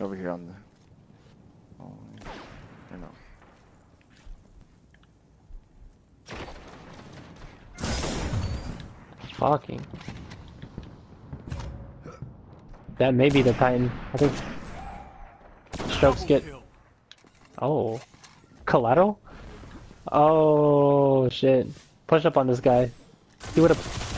Over here on the. Oh, I know. Fucking. That may be the Titan. I think. Strokes get. Oh. Collateral? Oh shit. Push up on this guy. He would have